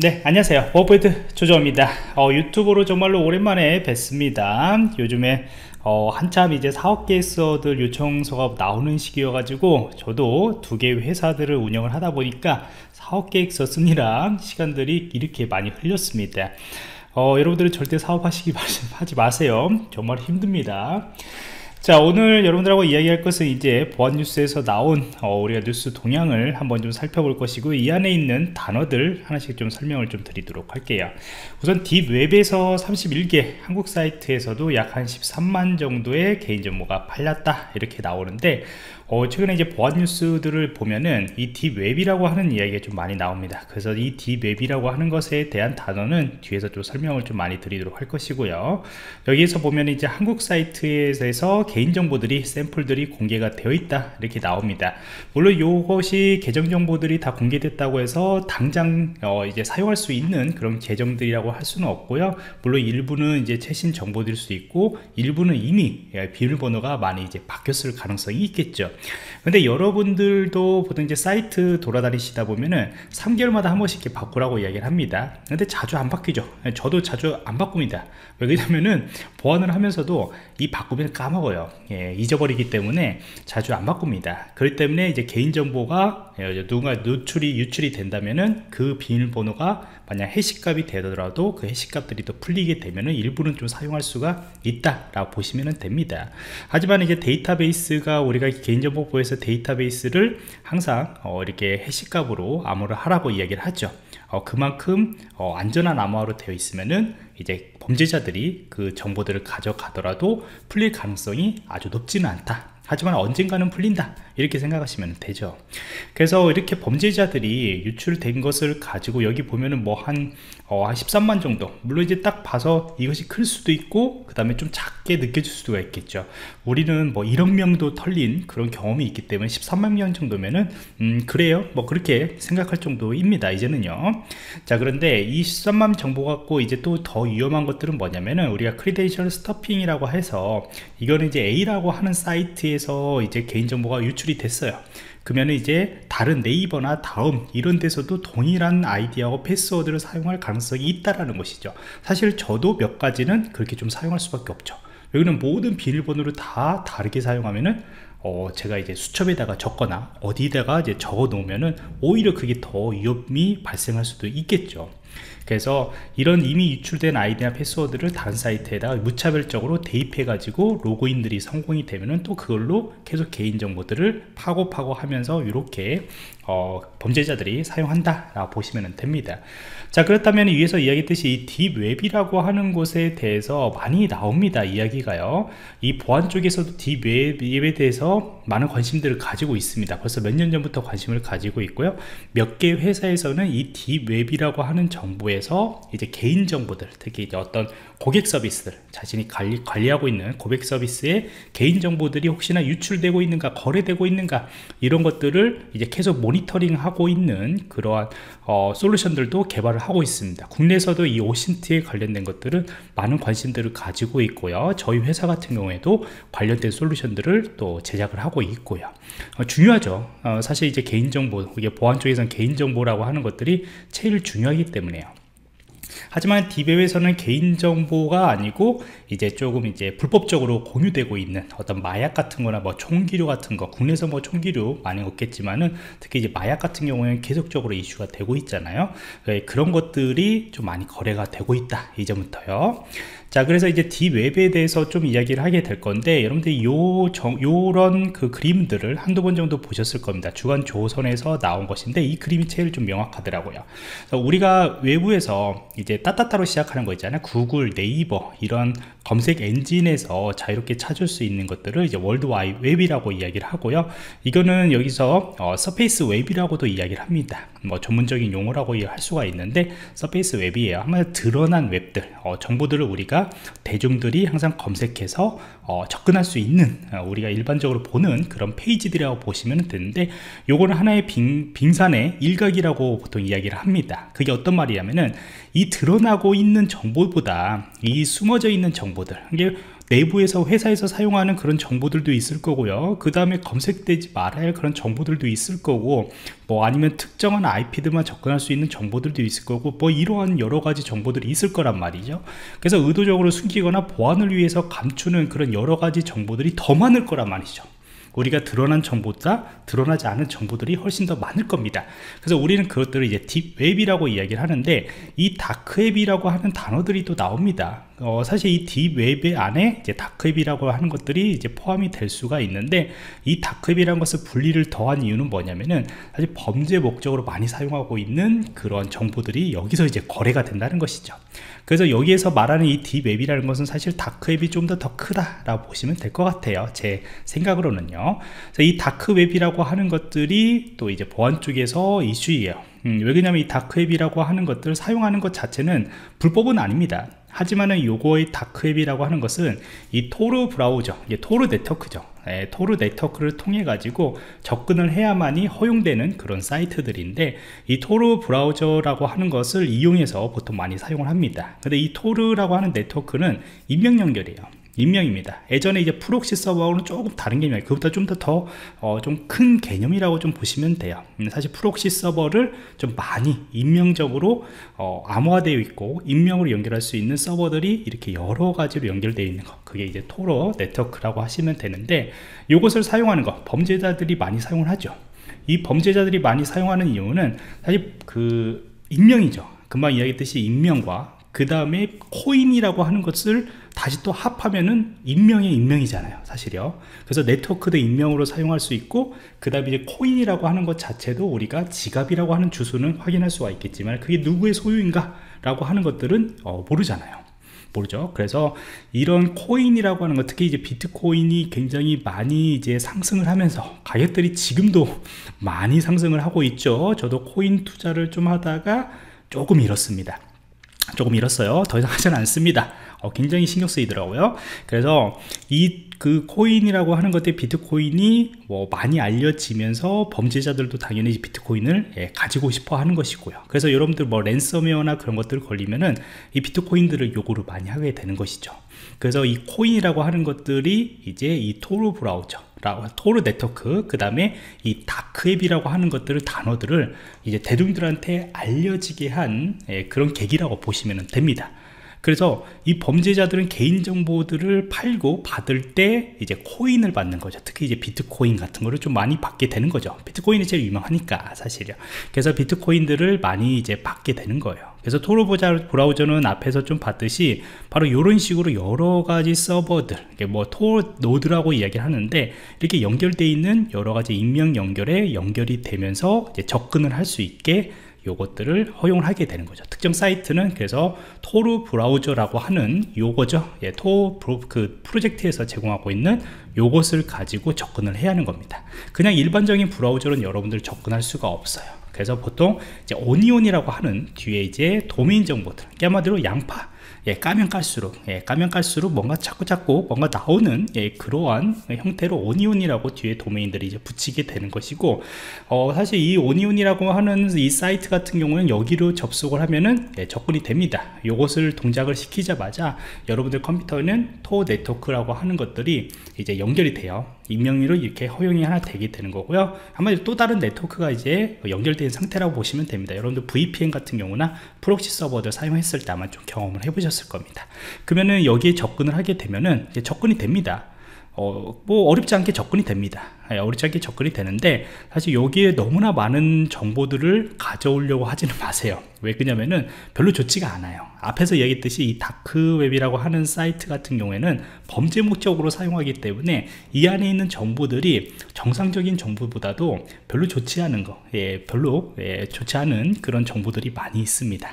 네 안녕하세요. 워브드 조정입니다. 어, 유튜브로 정말로 오랜만에 뵙습니다. 요즘에 어, 한참 이제 사업 계획서들 요청서가 나오는 시기여 가지고 저도 두 개의 회사들을 운영을 하다 보니까 사업 계획서 쓰느라 시간들이 이렇게 많이 흘렸습니다. 어, 여러분들은 절대 사업하시기 하지 마세요. 정말 힘듭니다 자 오늘 여러분들하고 이야기할 것은 이제 보안 뉴스에서 나온 어, 우리가 뉴스 동향을 한번 좀 살펴볼 것이고 이 안에 있는 단어들 하나씩 좀 설명을 좀 드리도록 할게요 우선 딥웹에서 31개 한국 사이트에서도 약 한 13만 정도의 개인 정보가 팔렸다 이렇게 나오는데 어, 최근에 이제 보안 뉴스들을 보면은 이 딥웹이라고 하는 이야기가 좀 많이 나옵니다. 그래서 이 딥웹이라고 하는 것에 대한 단어는 뒤에서 좀 설명을 좀 많이 드리도록 할 것이고요. 여기에서 보면 이제 한국 사이트에서 개인정보들이 샘플들이 공개가 되어 있다 이렇게 나옵니다. 물론 이것이 계정 정보들이 다 공개됐다고 해서 당장 어, 이제 사용할 수 있는 그런 계정들이라고 할 수는 없고요. 물론 일부는 이제 최신 정보일 수 있고 일부는 이미 예, 비밀번호가 많이 이제 바뀌었을 가능성이 있겠죠. 근데 여러분들도 보통 이제 사이트 돌아다니시다 보면은 3개월마다 한 번씩 이렇게 바꾸라고 이야기를 합니다 근데 자주 안 바뀌죠 저도 자주 안 바꿉니다 왜냐면은 보안을 하면서도 이 바꾸면 까먹어요 예, 잊어버리기 때문에 자주 안 바꿉니다. 그렇기 때문에 이제 개인정보가 예, 누군가 노출이 유출이 된다면은 그 비밀번호가 만약 해시값이 되더라도 그 해시값들이 또 풀리게 되면은 일부는 좀 사용할 수가 있다 라고 보시면 됩니다. 하지만 이제 데이터베이스가 우리가 개인정보부에서 데이터베이스를 항상 어, 이렇게 해시값으로 암호를 하라고 이야기를 하죠 어, 그만큼 어, 안전한 암호화로 되어 있으면은 이제 범죄자들이 그 정보들을 가져가더라도 풀릴 가능성이 아주 높지는 않다 하지만 언젠가는 풀린다. 이렇게 생각하시면 되죠. 그래서 이렇게 범죄자들이 유출된 것을 가지고 여기 보면은 뭐한 어, 한 13만 정도. 물론 이제 딱 봐서 이것이 클 수도 있고 그 다음에 좀 작게 느껴질 수가 있겠죠. 우리는 뭐 1억 명도 털린 그런 경험이 있기 때문에 13만 명 정도면은 음 그래요. 뭐 그렇게 생각할 정도입니다 이제는요. 자 그런데 이 13만 정보 갖고 이제 또 더 위험한 것들은 뭐냐면은 우리가 크리덴셜 스토핑이라고 해서 이거는 이제 A라고 하는 사이트에 서 이제 개인정보가 유출이 됐어요. 그러면 이제 다른 네이버나 다음 이런 데서도 동일한 아이디하고 패스워드를 사용할 가능성이 있다라는 것이죠. 사실 저도 몇 가지는 그렇게 좀 사용할 수밖에 없죠. 여기는 모든 비밀번호를 다 다르게 사용하면은 어, 제가 이제 수첩에다가 적거나 어디다가 이제 적어 놓으면은 오히려 그게 더 위험이 발생할 수도 있겠죠 그래서 이런 이미 유출된 아이디나 패스워드를 다른 사이트에다가 무차별적으로 대입해 가지고 로그인들이 성공이 되면은 또 그걸로 계속 개인정보들을 파고 파고 하면서 이렇게 어, 범죄자들이 사용한다 라고 보시면 됩니다. 자 그렇다면 위에서 이야기했듯이 이 딥웹이라고 하는 곳에 대해서 많이 나옵니다 이야기가요. 이 보안 쪽에서도 딥웹에 대해서 많은 관심들을 가지고 있습니다. 벌써 몇 년 전부터 관심을 가지고 있고요. 몇 개 회사에서는 이 딥웹이라고 하는 정보에 서 이제 개인 정보들 특히 이제 어떤 고객 서비스들 자신이 관리, 관리하고 있는 고객 서비스의 개인 정보들이 혹시나 유출되고 있는가 거래되고 있는가 이런 것들을 이제 계속 모니터링 하고 있는 그러한 어, 솔루션들도 개발을 하고 있습니다. 국내에서도 이 오신트에 관련된 것들은 많은 관심들을 가지고 있고요. 저희 회사 같은 경우에도 관련된 솔루션들을 또 제작을 하고 있고요. 어, 중요하죠. 어, 사실 이제 개인정보 이게 보안 쪽에서는 개인정보라고 하는 것들이 제일 중요하기 때문에요 하지만 디베에서는 개인정보가 아니고 이제 조금 이제 불법적으로 공유되고 있는 어떤 마약 같은 거나 뭐 총기류 같은 거 국내에서 뭐 총기류 많이 없겠지만은 특히 이제 마약 같은 경우에는 계속적으로 이슈가 되고 있잖아요. 네, 그런 것들이 좀 많이 거래가 되고 있다 이제부터요 자 그래서 이제 딥웹에 대해서 좀 이야기를 하게 될 건데 여러분들이 요 정, 요런 그 그림들을 한두 번 정도 보셨을 겁니다. 주간 조선에서 나온 것인데 이 그림이 제일 좀 명확하더라고요. 우리가 외부에서 이제 따따따로 시작하는 거 있잖아요. 구글 네이버 이런 검색 엔진에서 자유롭게 찾을 수 있는 것들을 이제 월드와이 웹이라고 이야기를 하고요. 이거는 여기서 어, surface web이라고도 이야기를 합니다. 뭐 전문적인 용어라고 할 수가 있는데 surface web이에요. 한마디로 드러난 웹들 어, 정보들을 우리가 대중들이 항상 검색해서 어, 접근할 수 있는 어, 우리가 일반적으로 보는 그런 페이지들이라고 보시면 되는데 요거는 하나의 빙, 빙산의 일각이라고 보통 이야기를 합니다. 그게 어떤 말이냐면은 이 드러나고 있는 정보보다 이 숨어져 있는 정보들 이게 내부에서 회사에서 사용하는 그런 정보들도 있을 거고요. 그 다음에 검색되지 말아야 할 그런 정보들도 있을 거고 뭐 아니면 특정한 IP들만 접근할 수 있는 정보들도 있을 거고 뭐 이러한 여러 가지 정보들이 있을 거란 말이죠. 그래서 의도적으로 숨기거나 보안을 위해서 감추는 그런 여러 가지 정보들이 더 많을 거란 말이죠. 우리가 드러난 정보보다 드러나지 않은 정보들이 훨씬 더 많을 겁니다. 그래서 우리는 그것들을 이제 딥웹이라고 이야기를 하는데 이 다크웹이라고 하는 단어들이 또 나옵니다 어, 사실 이 딥웹의 안에 이제 다크웹이라고 하는 것들이 이제 포함이 될 수가 있는데 이 다크웹이라는 것을 분리를 더한 이유는 뭐냐면은 사실 범죄 목적으로 많이 사용하고 있는 그런 정보들이 여기서 이제 거래가 된다는 것이죠. 그래서 여기에서 말하는 이 딥웹이라는 것은 사실 다크웹이 좀 더 더 크다라고 보시면 될 것 같아요. 제 생각으로는요. 이 다크웹이라고 하는 것들이 또 이제 보안 쪽에서 이슈예요. 음, 왜 그러냐면 이 dark web이라고 하는 것들을 사용하는 것 자체는 불법은 아닙니다 하지만은 요거의 dark web이라고 하는 것은 이 Tor 브라우저 Tor 네트워크죠. 예, Tor 네트워크를 통해 가지고 접근을 해야만이 허용되는 그런 사이트들인데 이 Tor 브라우저라고 하는 것을 이용해서 보통 많이 사용을 합니다. 근데 이 Tor라고 하는 네트워크는 익명 연결이에요 익명입니다. 예전에 이제 proxy 서버하고는 조금 다른 개념이에요. 그보다 좀 더 더좀큰 어, 개념이라고 좀 보시면 돼요. 음, 사실 proxy 서버를 좀 많이 익명적으로 어, 암호화되어 있고 임명으로 연결할 수 있는 서버들이 이렇게 여러 가지로 연결되어 있는 거. 그게 이제 토로 네트워크라고 하시면 되는데 이것을 사용하는 거 범죄자들이 많이 사용을 하죠. 이 범죄자들이 많이 사용하는 이유는 사실 그 임명이죠. 금방 이야기했듯이 임명과 그 다음에 코인이라고 하는 것을 다시 또 합하면은 인명의 인명이잖아요 사실요. 그래서 네트워크도 인명으로 사용할 수 있고 그 다음에 이제 코인이라고 하는 것 자체도 우리가 지갑이라고 하는 주소는 확인할 수가 있겠지만 그게 누구의 소유인가 라고 하는 것들은 어, 모르잖아요. 모르죠. 그래서 이런 코인이라고 하는 것 특히 이제 비트코인이 굉장히 많이 이제 상승을 하면서 가격들이 지금도 많이 상승을 하고 있죠. 저도 코인 투자를 좀 하다가 조금 잃었습니다. 조금 잃었어요. 더 이상 하지는 않습니다 어, 굉장히 신경 쓰이더라고요. 그래서 이 그 코인이라고 하는 것들 비트코인이 뭐 많이 알려지면서 범죄자들도 당연히 비트코인을 예, 가지고 싶어 하는 것이고요. 그래서 여러분들 뭐 랜섬웨어나 그런 것들 걸리면은 이 비트코인들을 요구를 많이 하게 되는 것이죠. 그래서 이 코인이라고 하는 것들이 이제 이 토르 브라우저 토르 네트워크 그 다음에 이 다크앱이라고 하는 것들을 단어들을 이제 대중들한테 알려지게 한 예, 그런 계기라고 보시면 됩니다 그래서 이 범죄자들은 개인정보들을 팔고 받을 때 이제 코인을 받는 거죠. 특히 이제 비트코인 같은 거를 좀 많이 받게 되는 거죠. 비트코인이 제일 유명하니까 사실요. 그래서 비트코인들을 많이 이제 받게 되는 거예요. 그래서 Tor 브라우저는 앞에서 좀 봤듯이 바로 이런 식으로 여러 가지 서버들 뭐 Tor 노드라고 이야기를 하는데 이렇게 연결되어 있는 여러 가지 익명 연결에 연결이 되면서 접근을 할 수 있게 요것들을 허용을 하게 되는 거죠. 특정 사이트는 그래서 Tor 브라우저라고 하는 요거죠. 예, Tor 프로, 그 프로젝트에서 제공하고 있는 요것을 가지고 접근을 해야 하는 겁니다. 그냥 일반적인 브라우저는 여러분들 접근할 수가 없어요. 그래서 보통 이제 오니온이라고 하는 뒤에 이제 도메인 정보들 한마디로 양파 예, 까면 깔수록 예, 까면 깔수록 뭔가 자꾸 자꾸 뭔가 나오는 예, 그러한 형태로 오니온이라고 뒤에 도메인들이 이제 붙이게 되는 것이고 어, 사실 이 오니온이라고 하는 이 사이트 같은 경우는 여기로 접속을 하면은 예, 접근이 됩니다. 이것을 동작을 시키자마자 여러분들 컴퓨터에는 토 네트워크라고 하는 것들이 이제 연결이 돼요 익명으로 이렇게 허용이 하나 되게 되는 거고요. 한마디로 또 다른 네트워크가 이제 연결된 상태라고 보시면 됩니다. 여러분들 VPN 같은 경우나 proxy 서버들 사용했을 때 아마 좀 경험을 해보셨을 겁니다. 그러면은 여기에 접근을 하게 되면은 접근이 됩니다. 어, 뭐 어렵지 않게 접근이 됩니다. 예, 어렵지 않게 접근이 되는데 사실 여기에 너무나 많은 정보들을 가져오려고 하지는 마세요. 왜 그러냐면은 별로 좋지가 않아요. 앞에서 얘기했듯이 이 dark web이라고 하는 사이트 같은 경우에는 범죄 목적으로 사용하기 때문에 이 안에 있는 정보들이 정상적인 정보보다도 별로 좋지 않은 거 예, 별로 예, 좋지 않은 그런 정보들이 많이 있습니다.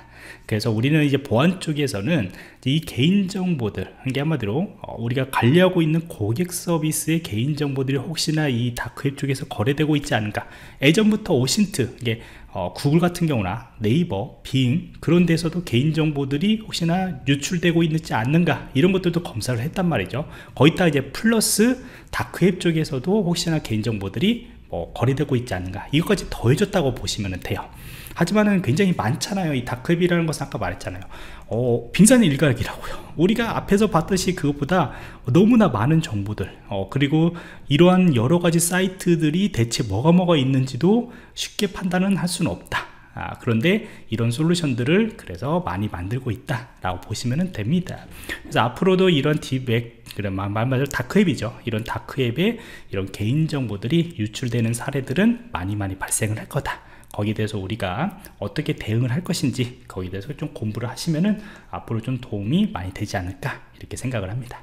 그래서 우리는 이제 보안 쪽에서는 이 개인정보들 한 게 한마디로 어, 우리가 관리하고 있는 고객 서비스의 개인정보들이 혹시나 이 다크웹 쪽에서 거래되고 있지 않은가 예전부터 오신트 이게 어, 구글 같은 경우나 네이버, 빙 그런 데서도 개인정보들이 혹시나 유출되고 있지 않는가 이런 것들도 검사를 했단 말이죠. 거기다 이제 플러스 다크웹 쪽에서도 혹시나 개인정보들이 뭐 거래되고 있지 않는가. 이것까지 더해졌다고 보시면 돼요. 하지만은 굉장히 많잖아요. 이 다크웹이라는 것은 아까 말했잖아요. 어, 빙산 일각이라고요. 우리가 앞에서 봤듯이 그것보다 너무나 많은 정보들 어, 그리고 이러한 여러 가지 사이트들이 대체 뭐가 뭐가 있는지도 쉽게 판단은 할 수는 없다 아, 그런데 이런 솔루션들을 그래서 많이 만들고 있다 라고 보시면 됩니다. 그래서 앞으로도 이런 딥웹 그런 말마저 다크웹이죠. 이런 다크웹에 이런 개인 정보들이 유출되는 사례들은 많이 많이 발생을 할 거다. 거기에 대해서 우리가 어떻게 대응을 할 것인지 거기에 대해서 좀 공부를 하시면은 앞으로 좀 도움이 많이 되지 않을까 이렇게 생각을 합니다